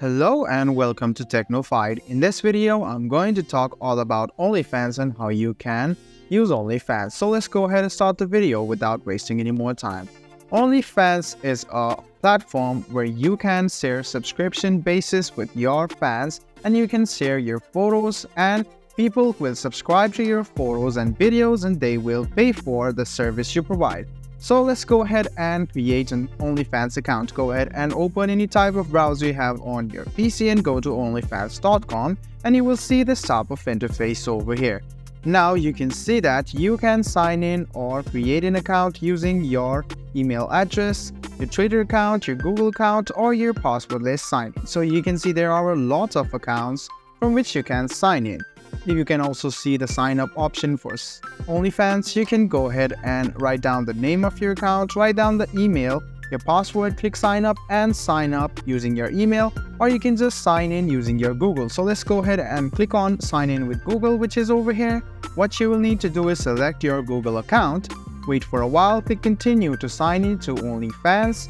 Hello and welcome to Technofied. In this video, I'm going to talk all about OnlyFans and how you can use OnlyFans. So let's go ahead and start the video without wasting any more time. OnlyFans is a platform where you can share subscription basis with your fans and you can share your photos and people will subscribe to your photos and videos and they will pay for the service you provide. So let's go ahead and create an OnlyFans account. Go ahead and open any type of browser you have on your PC and go to onlyfans.com and you will see this type of interface over here. Now you can see that you can sign in or create an account using your email address, your Twitter account, your Google account, or your passwordless sign in. So you can see there are a lot of accounts from which you can sign in. If you can also see the sign up option for OnlyFans. You can go ahead and write down the name of your account, write down the email, your password, click sign up and sign up using your email or you can just sign in using your Google. So let's go ahead and click on sign in with Google which is over here. What you will need to do is select your Google account, wait for a while, click continue to sign in to OnlyFans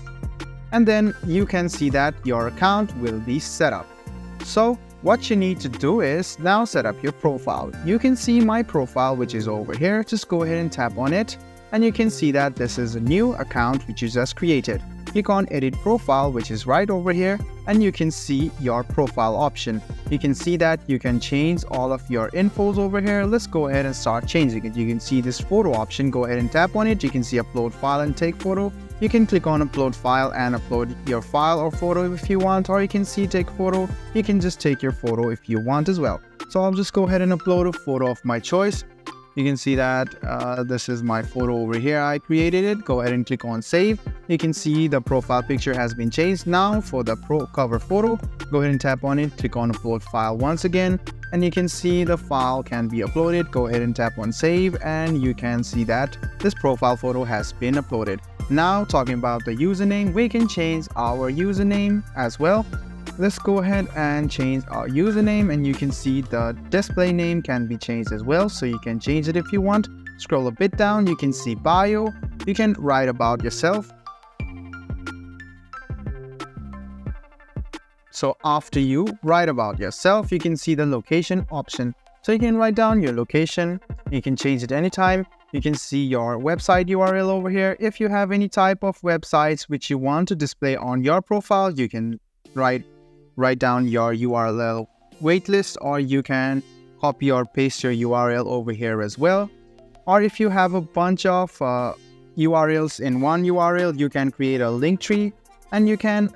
and then you can see that your account will be set up. So what you need to do is now set up your profile. You can see my profile which is over here. Just go ahead and tap on it and you can see that this is a new account which you just created. Click on edit profile which is right over here and you can see your profile option. You can see that you can change all of your infos over here. Let's go ahead and start changing it. You can see this photo option. Go ahead and tap on it. You can see upload file and take photo. You can click on upload file and upload your file or photo if you want or you can see take photo. You can just take your photo if you want as well. So I'll just go ahead and upload a photo of my choice. You can see that uh, this is my photo over here. I created it. Go ahead and click on save. You can see the profile picture has been changed. Now for the pro cover photo, go ahead and tap on it. Click on upload file once again and you can see the file can be uploaded. Go ahead and tap on save and you can see that this profile photo has been uploaded. Now talking about the username, we can change our username as well. Let's go ahead and change our username and you can see the display name can be changed as well. So you can change it if you want. Scroll a bit down, you can see bio. You can write about yourself. So after you write about yourself, you can see the location option. So you can write down your location. You can change it anytime. You can see your website URL over here. If you have any type of websites which you want to display on your profile, you can write, write down your URL waitlist or you can copy or paste your URL over here as well. Or if you have a bunch of uh, URLs in one URL, you can create a link tree and you can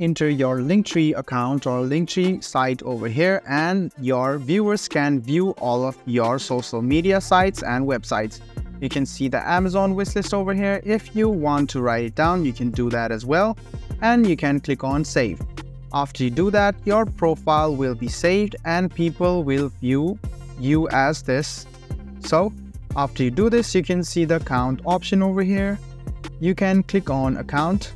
enter your Linktree account or Linktree site over here and your viewers can view all of your social media sites and websites. You can see the Amazon wishlist over here. If you want to write it down, you can do that as well. And you can click on save. After you do that, your profile will be saved and people will view you as this. So after you do this, you can see the account option over here. You can click on account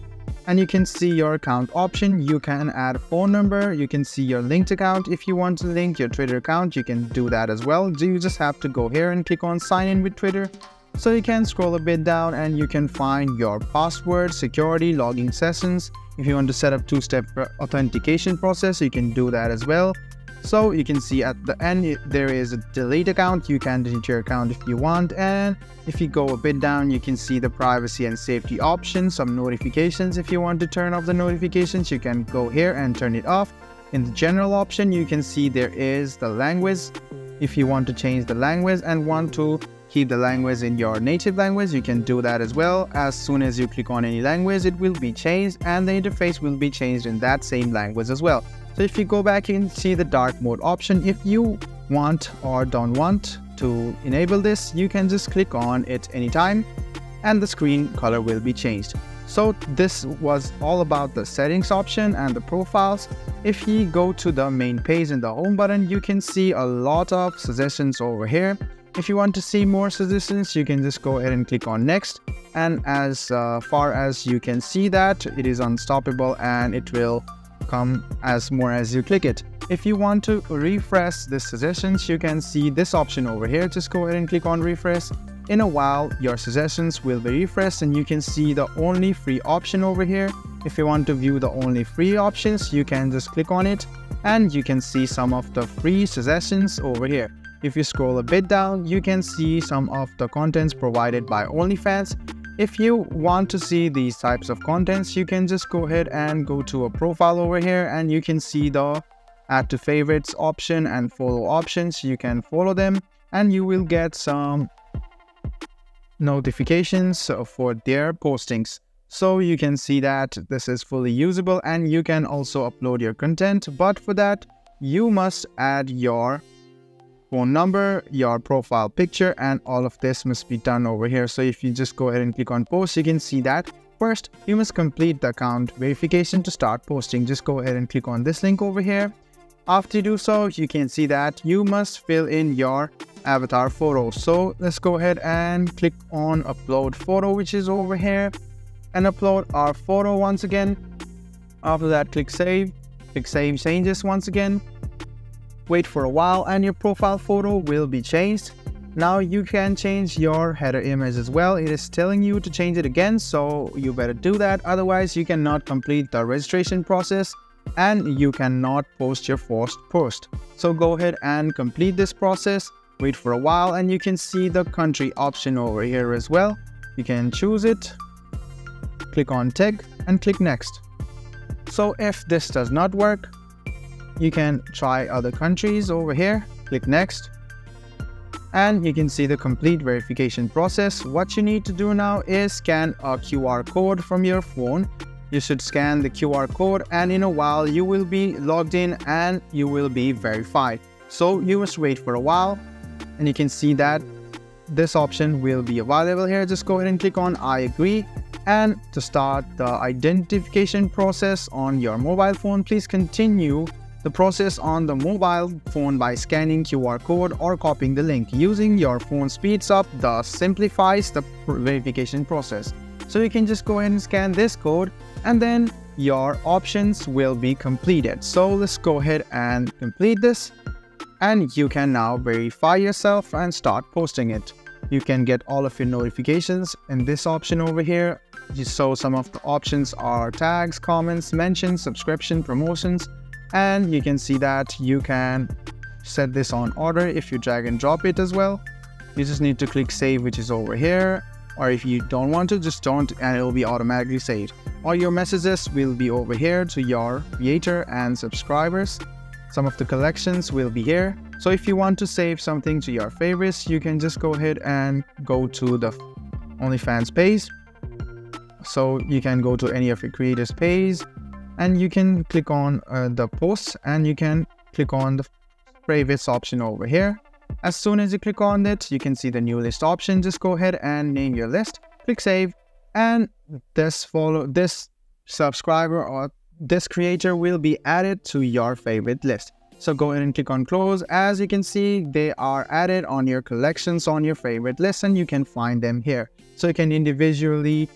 and you can see your account option. You can add phone number. You can see your linked account. If you want to link your Twitter account, you can do that as well. You just have to go here and click on sign in with Twitter. So you can scroll a bit down and you can find your password, security, logging sessions. If you want to set up two-step authentication process, you can do that as well. So you can see at the end there is a delete account. You can delete your account if you want. And if you go a bit down, you can see the privacy and safety options, some notifications. If you want to turn off the notifications, you can go here and turn it off. In the general option, you can see there is the language. If you want to change the language and want to keep the language in your native language, you can do that as well. As soon as you click on any language, it will be changed and the interface will be changed in that same language as well. So if you go back and see the dark mode option, if you want or don't want to enable this, you can just click on it anytime and the screen color will be changed. So this was all about the settings option and the profiles. If you go to the main page in the home button, you can see a lot of suggestions over here. If you want to see more suggestions, you can just go ahead and click on next. And as uh, far as you can see that, it is unstoppable and it will come as more as you click it. If you want to refresh the suggestions, you can see this option over here. Just go ahead and click on refresh. In a while, your suggestions will be refreshed and you can see the only free option over here. If you want to view the only free options, you can just click on it and you can see some of the free suggestions over here. If you scroll a bit down, you can see some of the contents provided by OnlyFans. If you want to see these types of contents, you can just go ahead and go to a profile over here and you can see the add to favorites option and follow options. You can follow them and you will get some notifications for their postings. So you can see that this is fully usable and you can also upload your content. But for that, you must add your phone number, your profile picture, and all of this must be done over here. So if you just go ahead and click on post, you can see that. First, you must complete the account verification to start posting. Just go ahead and click on this link over here. After you do so, you can see that you must fill in your avatar photo. So let's go ahead and click on upload photo, which is over here and upload our photo once again. After that, click save, click save changes once again. Wait for a while and your profile photo will be changed. Now you can change your header image as well. It is telling you to change it again, so you better do that. Otherwise, you cannot complete the registration process and you cannot post your first post. So go ahead and complete this process. Wait for a while and you can see the country option over here as well. You can choose it click on tag and click next. So if this does not work, you can try other countries over here, click next, and you can see the complete verification process. What you need to do now is scan a QR code from your phone. You should scan the QR code and in a while you will be logged in and you will be verified. So you must wait for a while and you can see that this option will be available here. Just go ahead and click on I agree and to start the identification process on your mobile phone, please continue the process on the mobile phone by scanning QR code or copying the link. Using your phone speeds up, thus simplifies the verification process. So you can just go ahead and scan this code and then your options will be completed. So let's go ahead and complete this and you can now verify yourself and start posting it. You can get all of your notifications in this option over here so some of the options are tags, comments, mentions, subscription, promotions, and you can see that you can set this on order if you drag and drop it as well. You just need to click save which is over here or if you don't want to just don't and it will be automatically saved. All your messages will be over here to your creator and subscribers. Some of the collections will be here. So if you want to save something to your favorites, you can just go ahead and go to the OnlyFans page so you can go to any of your creators page and you can click on uh, the post and you can click on the favorites option over here. As soon as you click on it, you can see the new list option. Just go ahead and name your list, click save, and this follow this subscriber or this creator will be added to your favorite list. So go ahead and click on close. As you can see, they are added on your collections on your favorite list and you can find them here. So you can individually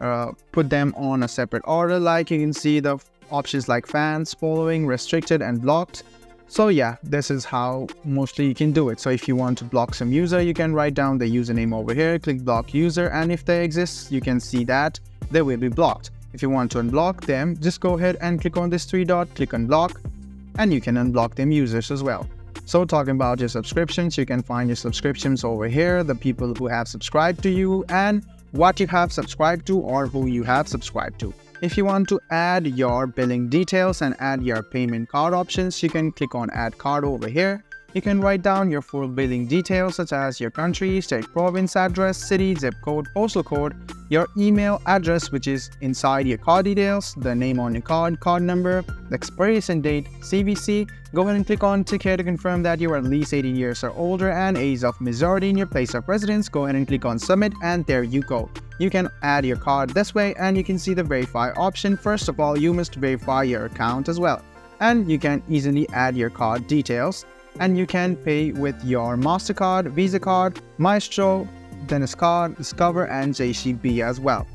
uh, put them on a separate order like you can see the options like fans, following, restricted and blocked. So yeah, this is how mostly you can do it. So if you want to block some user, you can write down the username over here, click block user and if they exist, you can see that they will be blocked. If you want to unblock them, just go ahead and click on this three dot, click unblock and you can unblock them users as well. So talking about your subscriptions, you can find your subscriptions over here, the people who have subscribed to you and what you have subscribed to or who you have subscribed to. If you want to add your billing details and add your payment card options, you can click on add card over here. You can write down your full billing details such as your country, state, province address, city, zip code, postal code, your email address which is inside your card details, the name on your card, card number, the expiration date, CVC. Go ahead and click on tick here to confirm that you are at least 18 years or older and age of majority in your place of residence. Go ahead and click on submit and there you go. You can add your card this way and you can see the verify option. First of all, you must verify your account as well. And you can easily add your card details and you can pay with your MasterCard, Visa card, Maestro, Diners Card, Discover, and JCB as well.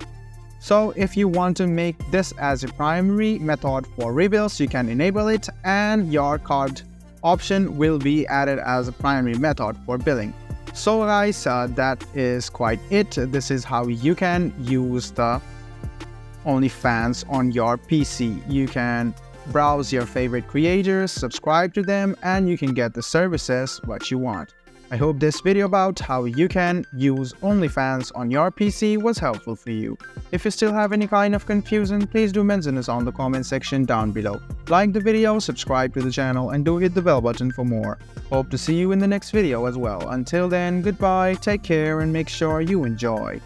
So if you want to make this as a primary method for rebills, you can enable it and your card option will be added as a primary method for billing. So guys, uh, that is quite it. This is how you can use the OnlyFans on your PC. You can browse your favorite creators, subscribe to them, and you can get the services what you want. I hope this video about how you can use OnlyFans on your PC was helpful for you. If you still have any kind of confusion, please do mention us on the comment section down below. Like the video, subscribe to the channel, and do hit the bell button for more. Hope to see you in the next video as well. Until then, goodbye, take care, and make sure you enjoy.